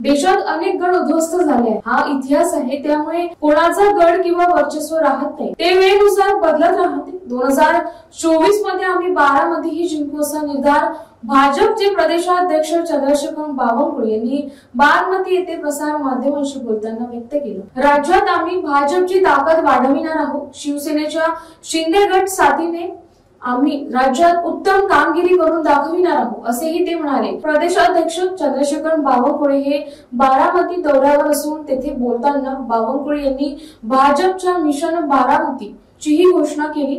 देशात अनेक गड उद्ध्वस्त झाले हा इतिहास आहे त्यामुळे कोणाचा गड किंवा वर्चस्व राहत नाही. ते वेळेनुसार बदलत राहते. दोन हजार चोवीसमध्ये आम्ही बारामतीही जिंकू असा निर्धार भाजपचे प्रदेशाध्यक्ष चंद्रशेखर बावनकुळे यांनी बारामती येथे प्रसार माध्यमांशी बोलताना व्यक्त केलं. राज्यात आम्ही भाजपची ताकद वाढविणार आहोत. शिवसेनेच्या शिंदे गट साथीने आम्ही राज्यात उत्तम कामगिरी करून दाखविणार आहोत असेही ते म्हणाले. प्रदेशाध्यक्ष चंद्रशेखर बावनकुळे हे बारामती दौऱ्यावर असून तेथे बोलताना बावनकुळे यांनी भाजपच्या मिशन बारामती चीही घोषणा केली.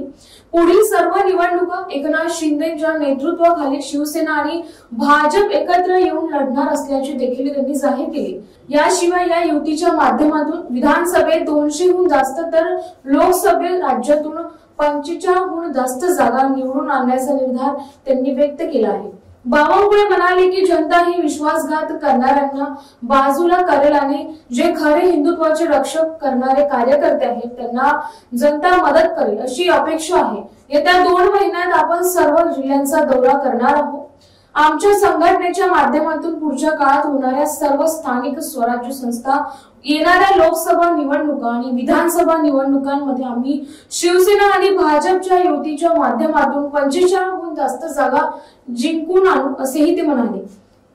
पुढील सर्व निवडणुका एकनाथ शिंदेच्या नेतृत्वाखाली शिवसेना आणि भाजप एकत्र येऊन लढणार असल्याचे देखील त्यांनी जाहीर केले. याशिवाय या युतीच्या माध्यमातून विधानसभेत दोनशेहून जास्त तर लोकसभेत राज्यातून पंचेचाळहून जास्त जागा निवडून आणण्याचा निर्धार त्यांनी व्यक्त केला आहे. बावनकुळे म्हणाले की जनता ही विश्वासघात करणाऱ्यांना बाजूला करेल आणि जे खरे हिंदुत्वाचे रक्षक करणारे कार्यकर्ते आहेत त्यांना जनता मदत करेल अशी अपेक्षा आहे. येत्या दोन महिन्यात आपण सर्व जिल्ह्यांचा दौरा करणार आहोत. आमच्या संघटनेच्या माध्यमातून पुढच्या काळात होणाऱ्या सर्व स्थानिक स्वराज्य संस्था येणाऱ्या लोकसभा निवडणुका आणि विधानसभा निवडणुकांमध्ये आम्ही शिवसेना आणि भाजपच्या युतीच्या माध्यमातून पंचेचाळहून जास्त जागा जिंकून आणू असेही ते म्हणाले.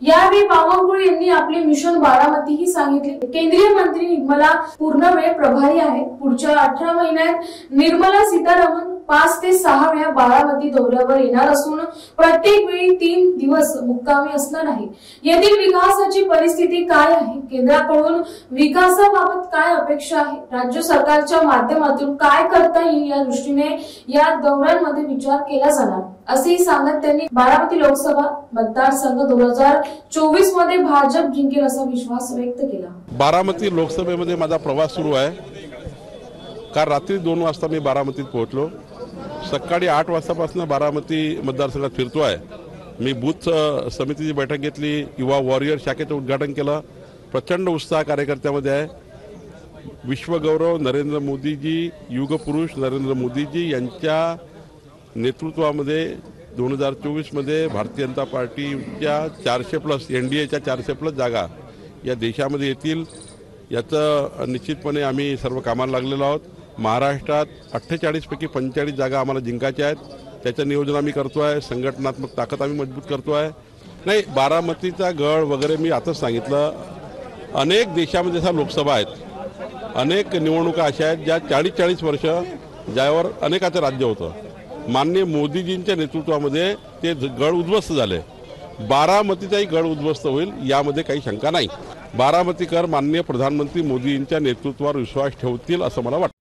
यावेळी बावनकुळे यांनी आपले मिशन बारामती ही सांगितले. केंद्रीय मंत्री निर्मला पूर्णवेळ प्रभारी आहेत पुढच्या अठरा महिन्यात निर्मला सीतारामन पाच ते सहा वेळा बारामती दौऱ्यावर येणार असून प्रत्येक वेळी तीन दिवस मुक्कामी असणार आहे. येथील विकासाची परिस्थिती काय आहे? केंद्राकडून विकासाबाबत काय अपेक्षा आहे? राज्य सरकारच्या माध्यमातून काय करता येईल या दृष्टीने या दौऱ्यांमध्ये विचार केला जाणार. असेही सांगत त्यांनी बारामती लोकसभा मतदारसंघ दोन हजार चोवीसमध्ये भाजप जिंकेल असा विश्वास व्यक्त केला. बारामती लोकसभेमध्ये माझा प्रवास सुरू आहे. काल रात्री दोन वाजता मी बारामतीत पोहोचलो. सकाळी आठ वाजतापासून बारामती मतदारसंघात फिरतो आहे मी बूथ समितीची बैठक घेतली युवा वॉरियर शाखेचं उद्घाटन केलं. प्रचंड उत्साह कार्यकर्त्यामध्ये आहे. विश्वगौरव नरेंद्र मोदीजी युगपुरुष नरेंद्र मोदीजी यांच्या नेतृत्वामध्ये दोन हजार चोवीसमध्ये भारतीय जनता पार्टीच्या चारशे प्लस एन डी एच्या चारशे प्लस जागा या देशामध्ये येतील. याचं निश्चितपणे आम्ही सर्व कामाला लागलेलो आहोत. महाराष्ट्रात अठ्ठेचाळीसपैकी पंचेचाळीस जागा आम्हाला जिंकायच्या आहेत. त्याचं नियोजन आम्ही करतो आहे संघटनात्मक ताकद आम्ही मजबूत करतो आहे नाही बारामतीचा गड वगैरे मी आताच सांगितलं. अनेक देशामध्ये अशा लोकसभा आहेत. अनेक निवडणुका अशा आहेत ज्या चाळीस चाळीस वर्ष ज्यावर अनेकाचं राज्य होतं. माननीय मोदीजींच्या नेतृत्वामध्ये ते ज- गड उद्ध्वस्त झाले. बारामतीचाही गड उद्ध्वस्त होईल यामध्ये काही शंका नाही. बारामतीकर माननीय प्रधानमंत्री मोदींच्या नेतृत्वावर विश्वास ठेवतील असं मला वाटतं.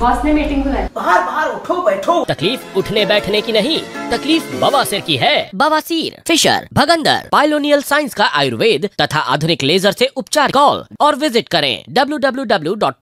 बॉस ने मीटिंग बुलाई। बाहर बाहर उठो बैठो। तकलीफ़ उठने बैठने की नहीं तकलीफ़ बवासीर की है। बवासीर फिशर भगंदर पाइलोनियल साइंस का आयुर्वेद तथा आधुनिक लेजर से उपचार कॉल और विज़िट करें। www